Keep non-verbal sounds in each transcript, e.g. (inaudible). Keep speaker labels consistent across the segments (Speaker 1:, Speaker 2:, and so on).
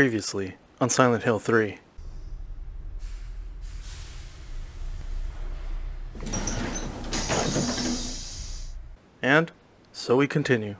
Speaker 1: Previously on Silent Hill 3. And so we continue.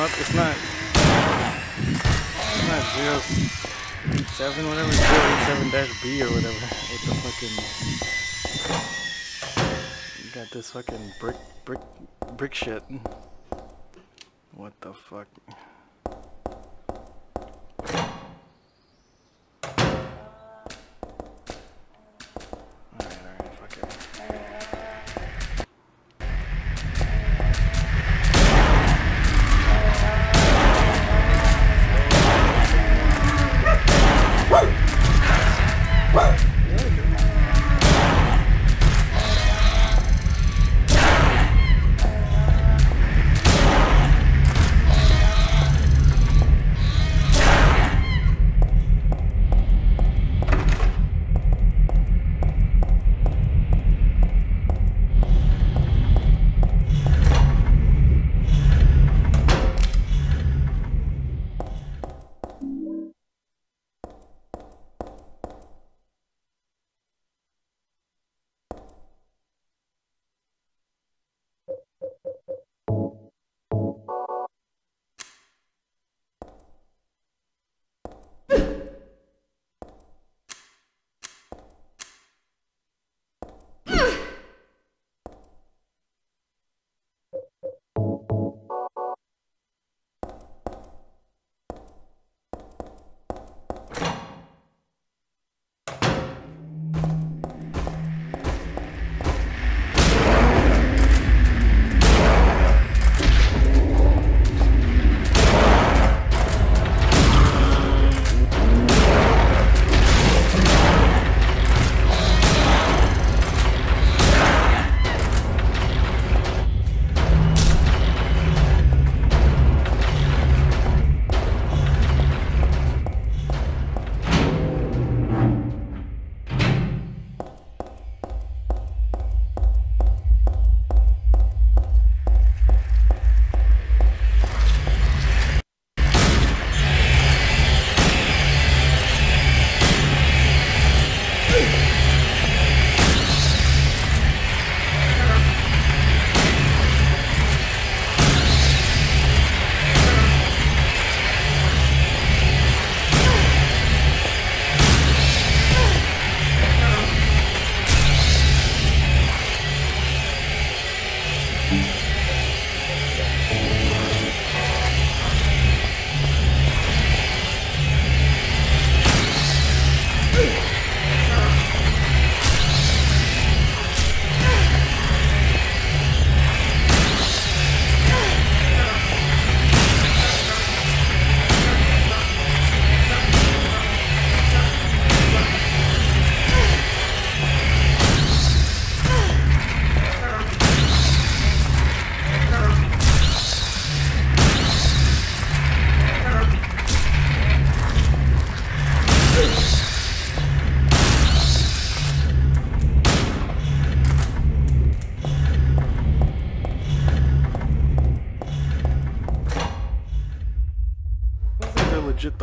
Speaker 1: Not it's not, it's not zero seven whatever, zero eight seven dash B or whatever. With the fucking, you got this fucking brick, brick, brick shit. What the fuck?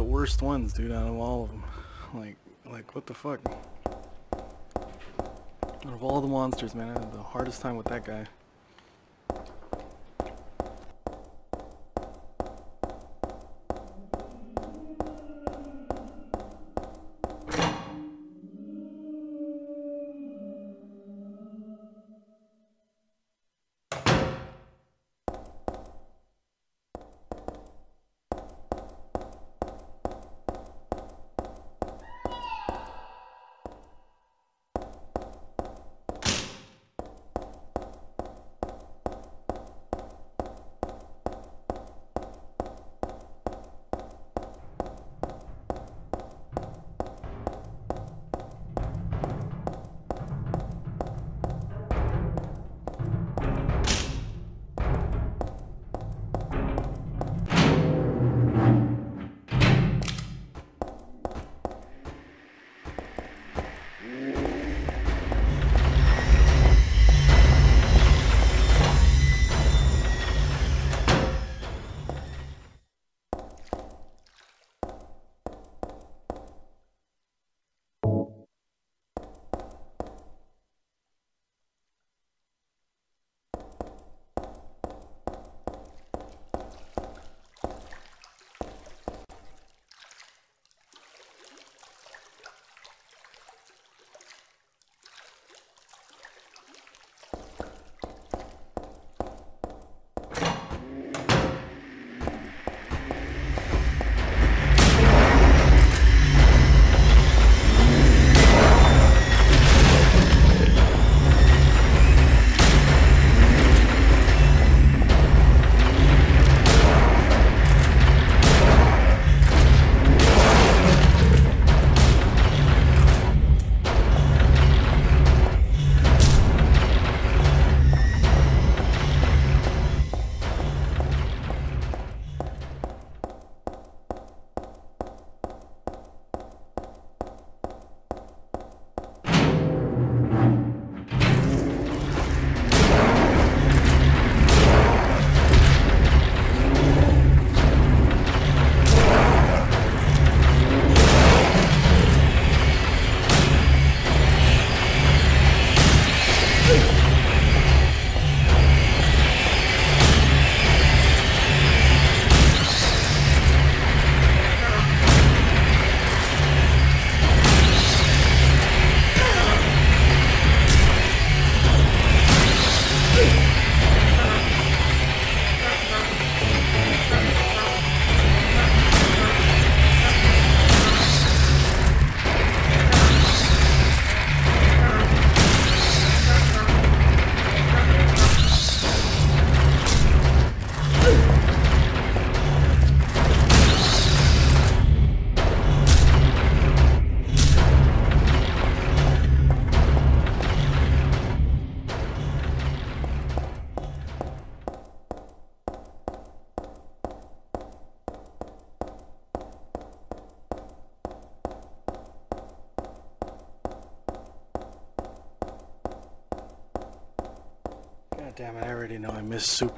Speaker 1: Worst ones, dude, out of all of them. Like, like what the fuck? Out of all the monsters, man, I had the hardest time with that guy.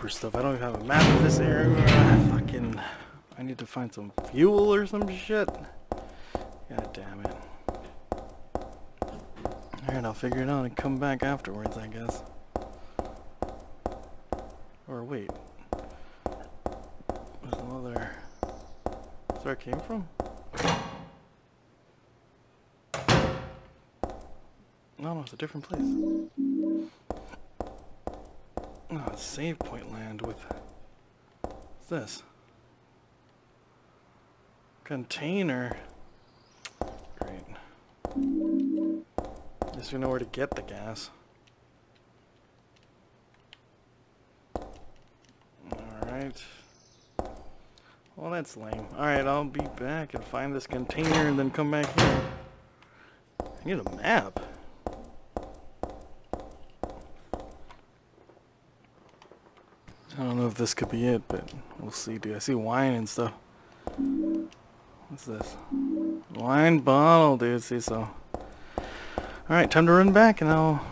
Speaker 1: Super stuff. I don't even have a map of this area. I fucking... I need to find some fuel or some shit. God damn it. Alright, I'll figure it out and come back afterwards, I guess. Or wait. There's another... That's where I came from? No, no, it's a different place. Oh, save point land with... This? Container. Great. Guess we know where to get the gas. Alright. Well, that's lame. Alright, I'll be back and find this container and then come back here. I need a map. I don't know if this could be it, but we'll see, dude. I see wine and stuff. What's this? Wine bottle, dude. See, so. Alright, time to run back and I'll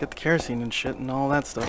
Speaker 1: get the kerosene and shit and all that stuff.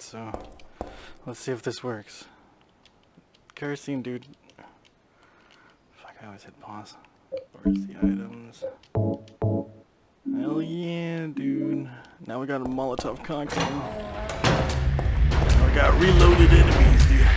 Speaker 1: Alright, so let's see if this works. Kerosene, dude. Fuck, I always hit pause. Where's the items? Hell yeah, dude. Now we got a Molotov cocktail. Now we got reloaded enemies, dude.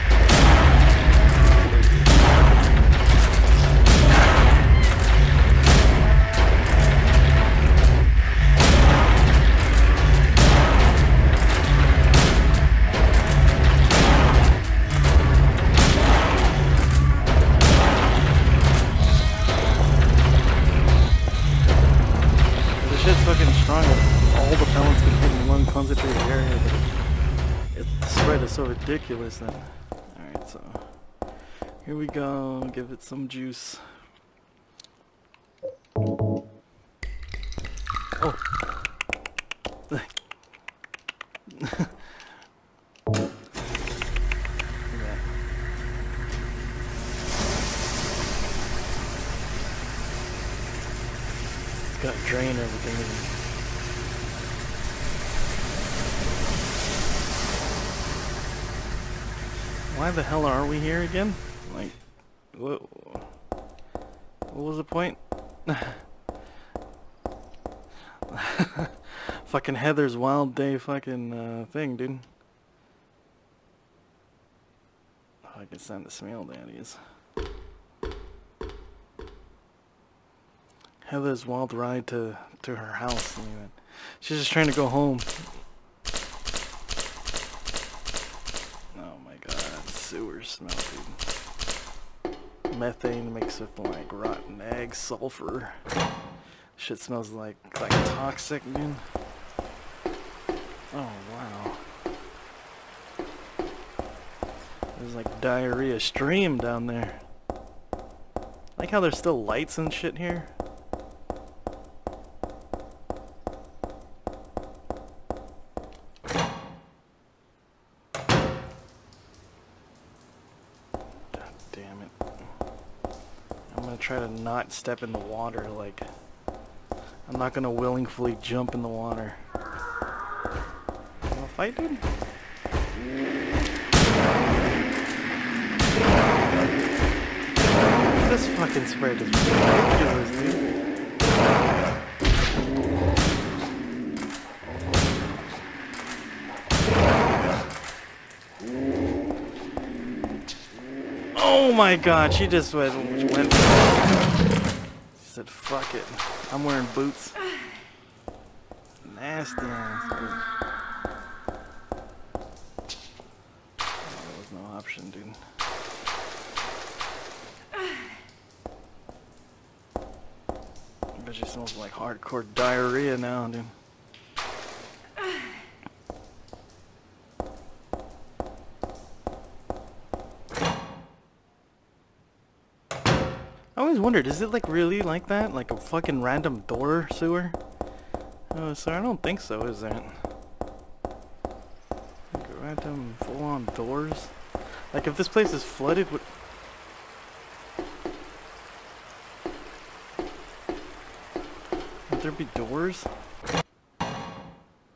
Speaker 1: So ridiculous then. Alright, so. Here we go. Give it some juice. Oh. Look at that. It's got to drain everything. in. Why the hell are we here again? Like, what? What was the point? (laughs) fucking Heather's Wild Day fucking uh, thing, dude. Oh, I can send the smell daddies. Heather's wild ride to to her house. She's just trying to go home. Oh my god, sewer smell, dude. Methane mixed with like rotten egg, sulfur. Shit smells like like toxic, dude. Oh wow. There's like diarrhea stream down there. Like how there's still lights and shit here. God damn it. I'm gonna try to not step in the water, like... I'm not gonna willingly jump in the water. Wanna fight, dude? This fucking spread is ridiculous, dude. Oh my god, she just went, went She said, fuck it. I'm wearing boots. Nasty ass. dude. Oh, was no option, dude. I bet she smells like hardcore diarrhea now, dude. Wondered, is it like really like that? Like a fucking random door sewer? Oh, sir, I don't think so, is that? Like random full-on doors? Like if this place is flooded with... Would there be doors?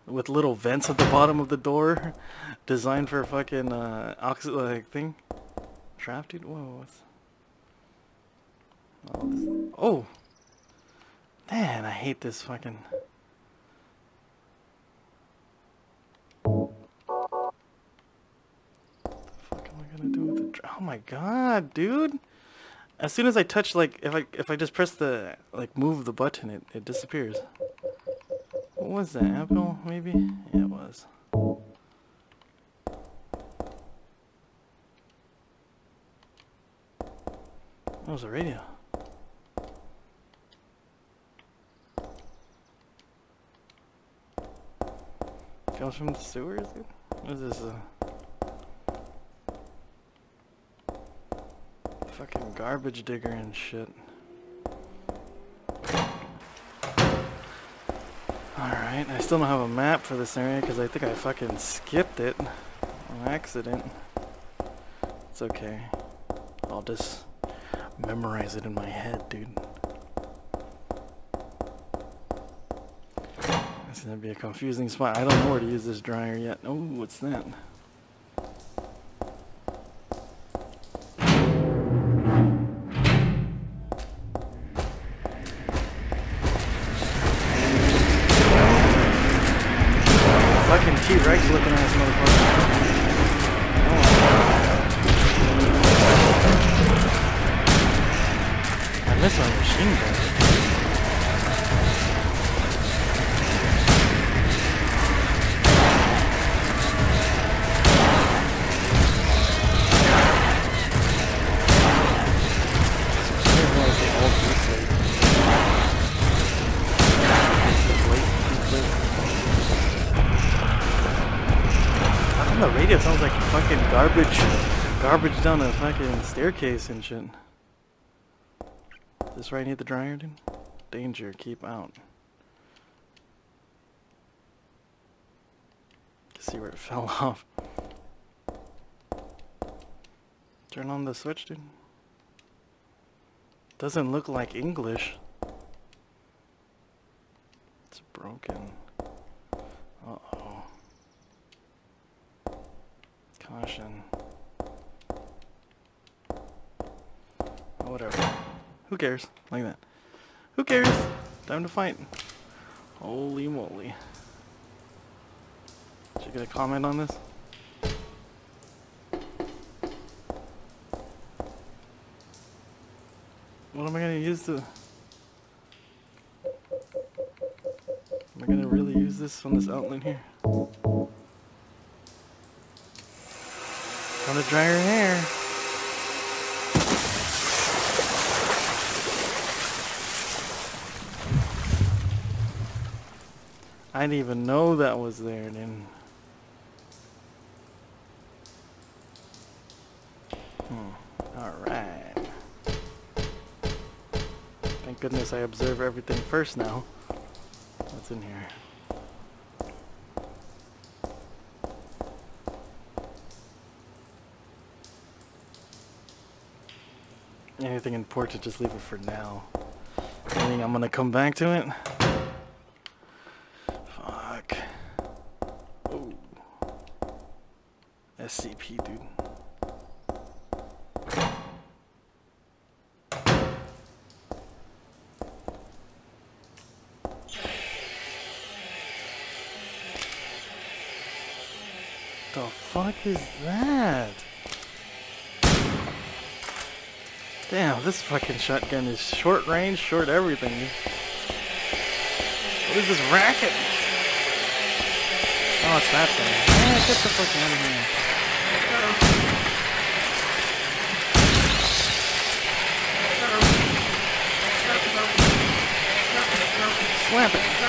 Speaker 1: With little vents at the bottom of the door? Designed for a fucking, uh, oxy- like, thing? Trap? Whoa, what's... Oh, oh! Man, I hate this fucking... What the fuck am I gonna do with the... Oh my god, dude! As soon as I touch, like, if I if I just press the, like, move the button, it, it disappears. What was that, apple, maybe? Yeah, it was. That was a radio. Comes from the sewers, dude? What is this, uh... Fucking garbage digger and shit. Alright, I still don't have a map for this area because I think I fucking skipped it on accident. It's okay. I'll just memorize it in my head, dude. Is be a confusing spot. I don't know where to use this dryer yet. Oh, what's that? Garbage down a fucking staircase and shit? This right near the dryer, dude? Danger, keep out. See where it (laughs) fell off. Turn on the switch, dude. Doesn't look like English. It's broken. Uh-oh. Caution. Whatever. Who cares? Like that. Who cares? Time to fight. Holy moly. Should I get a comment on this? What am I gonna use to... Am I gonna really use this on this outlet here? Gonna dry her hair. I didn't even know that was there then. Hmm. Alright. Thank goodness I observe everything first now. What's in here? Anything important, just leave it for now. I think I'm gonna come back to it. Fuck. Oh. SCP, dude. The fuck is that? Damn, this fucking shotgun is short range, short everything. What is this racket? Oh, it's that thing. Yeah, get the fuck out of here. Slap it.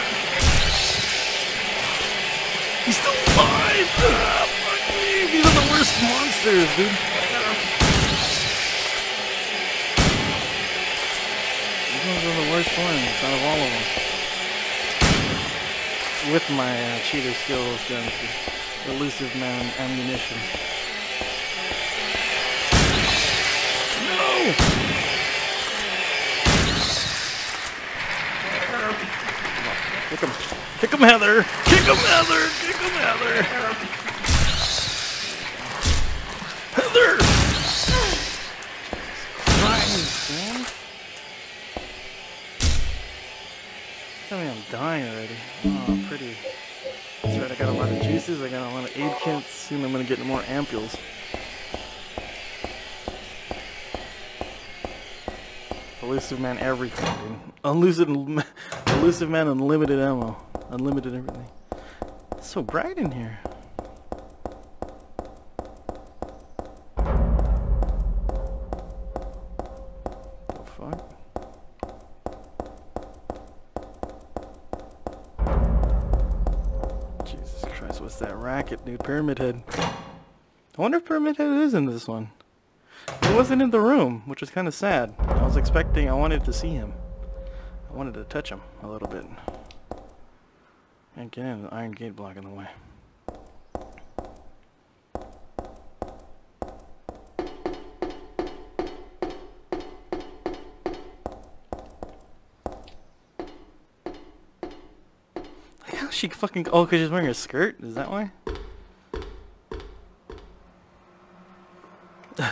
Speaker 1: Monsters, dude. These ones are the worst ones out of all of them. With my uh, cheater skills guns, elusive man ammunition. No! Kick him. Kick him, Heather! Kick him, Heather! Kick him! Heather! Dying already. Oh, pretty. That's right, I got a lot of juices, I got a lot of aid kits. Soon I'm gonna get more ampules. Elusive man everything, dude. Elusive, (laughs) elusive man unlimited ammo. Unlimited everything. It's so bright in here. Racket, dude? Pyramid Head. I wonder if Pyramid Head is in this one. He wasn't in the room, which was kind of sad. I was expecting, I wanted to see him. I wanted to touch him a little bit. Can't get in, the iron gate blocking the way. Like how she fucking, oh, cause she's wearing a skirt? Is that why?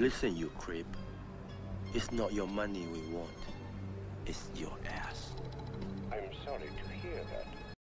Speaker 2: Listen, you creep. It's not your money we want. It's your ass.
Speaker 3: I'm sorry to hear that.